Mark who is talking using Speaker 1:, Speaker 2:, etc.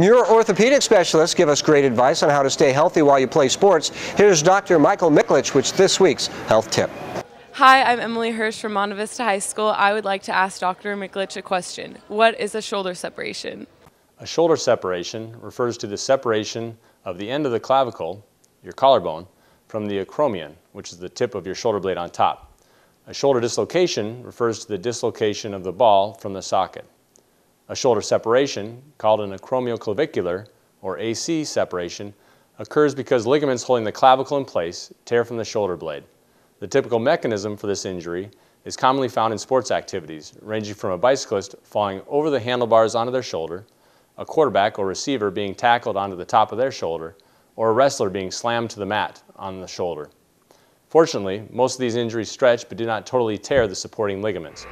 Speaker 1: Muir orthopedic specialists give us great advice on how to stay healthy while you play sports. Here's Dr. Michael Miklich with this week's health tip.
Speaker 2: Hi, I'm Emily Hirsch from Monte Vista High School. I would like to ask Dr. Miklich a question. What is a shoulder separation?
Speaker 3: A shoulder separation refers to the separation of the end of the clavicle, your collarbone, from the acromion, which is the tip of your shoulder blade on top. A shoulder dislocation refers to the dislocation of the ball from the socket. A shoulder separation, called an acromioclavicular or AC separation, occurs because ligaments holding the clavicle in place tear from the shoulder blade. The typical mechanism for this injury is commonly found in sports activities, ranging from a bicyclist falling over the handlebars onto their shoulder, a quarterback or receiver being tackled onto the top of their shoulder, or a wrestler being slammed to the mat on the shoulder. Fortunately, most of these injuries stretch but do not totally tear the supporting ligaments.